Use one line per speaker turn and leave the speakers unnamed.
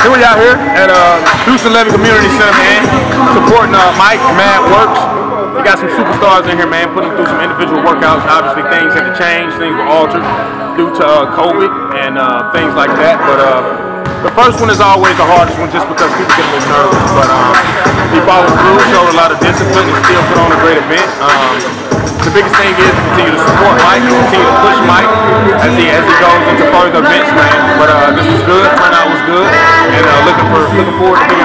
Here we out here at uh, Houston Levy Community Center, man, supporting uh, Mike Madworks. We got some superstars in here, man, putting through some individual workouts. Obviously, things had to change, things were altered due to uh, COVID and uh, things like that. But uh, the first one is always the hardest one, just because people get a little nervous. But um, he followed through, showed a lot of discipline, and still put on a great event. Um, the biggest thing is to continue to support Mike, continue to push Mike as he as he goes into further events, man. But uh, this was good, turnout was good, forward.